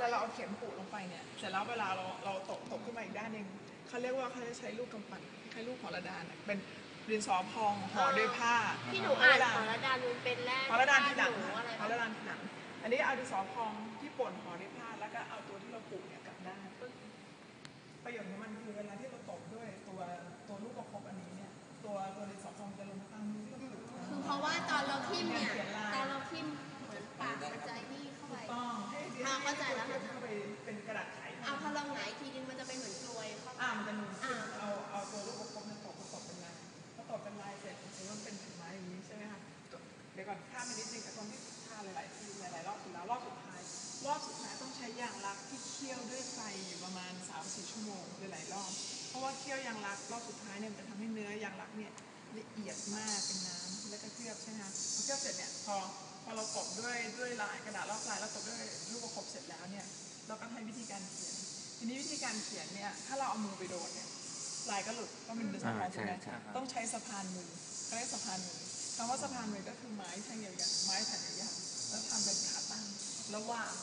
ลาเราเอาเข็มปูลงไปเนี่ยเสร็จแล้วเวลาเราเราตกตกขึ้นมาอีกด้านหนึ่งเขาเรียกว่าเขาจะใช้ลูกกำปั้นใช้ลูกหอระดานอะเป็นดินสอพองห่อด้วยผ้าที่หนูอ่านขอระดานมันเป็นแร่หอระดานทีหลังหนูอะไรหอระดานทีหลังอันนี้เอาดินสอพองที่ป่นห่อด้วยผ้าแล้วก็เอาตัวที่เราปลูกเนี่ยกลับด้านประโยชน์ของมันคือเวลาที่เราตกด้วยตัวตัวลูกประคบอันนี้เนี่ยตัวตัวดินสอพองจะลงตามมือที่เราปลูกคือเพราะว่าตอนเราทิ่มเนี่ยตอนเราทิ่มเหมือนปากมันจะนี่ ก่อนข้ามไปนิดนึงไอ้ตรงที่ท่าหลายๆทีหลายๆรอบสุดแล้วรอบสุดท้ายรอบสุดท้ายต้องใช้ยางรักที่เคี่ยวด้วยไฟอยู่ประมาณ3-4ชั่วโมงหลายๆรอบ เพราะว่าเคี่ยวยางรักรอบสุดท้ายเนี่ยมันจะทำให้เนื้อยางรักเนี่ยละเอียดมากเป็นน้ำแล้วก็เคลือบใช่ไหมคะพอเคลือบเสร็จเนี่ยพอพอเรากบด้วยด้วยลายกระดาษรอบลายแล้วกบด้วยลูกประคบเสร็จแล้วเนี่ยเราก็ให้วิธีการเขียน ทีนี้วิธีการเขียนเนี่ยถ้าเราเอามือไปโดนเนี่ยลายก็หลุดเพราะมันเป็นสะพานอ่าใช่ไหมต้องใช้สะพานมือเขาเรียกสะพานมือ คำว่าสะพานมือก็คือไม้แท่งยาวๆไม้แผ่นยาวๆแล้วทำเป็นขาตั้งแล้ววาง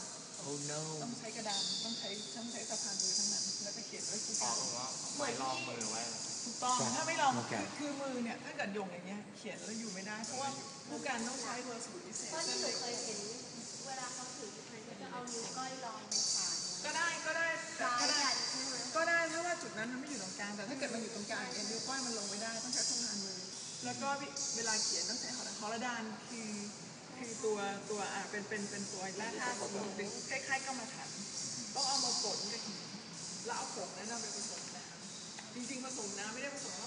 Oh no ต้องใช้กระดานต้องใช้ต้องใช้สะพานมือทั้งนั้น แล้วก็เขียนด้วยคู่อ๋กัอนว่าไม่ลองมือไว้เหรอถูกต้องใช่ถ้าไม่ลองโอเคคือมือเนี่ยถ้าเกิดโยงอย่างเงี้ยเขียนแล้วอยู่ไม่ได้ เพราะว่าผู้การต้องใช้เบอร์สูตรพิเศษเพราะที่หนูเคยเห็นเวลาเขาถือใครก็จะเอานิ้ แล้วก็เวลาเขียนต้องใช้หอระหอระดานคือคือตัวตัวอ่าเป็นเป็นเป็นตัวแร่ธาตุของมันเป็นคล้ายๆกรรมฐานต้องเอามาป่นกับหินแล้วเอาผงนั้นเอาไปผสมน้ำจริงๆผสมน้ำไม่ได้ผสมผส